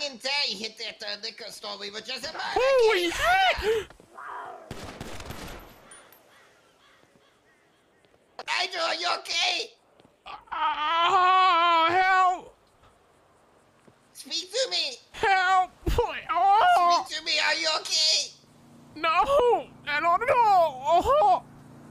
long day hit that uh, liquor store we were just about Holy heck! Nigel, are you okay? Oh, help! Speak to me! Help! Oh. Speak ah! to me, are you okay? No! I don't know!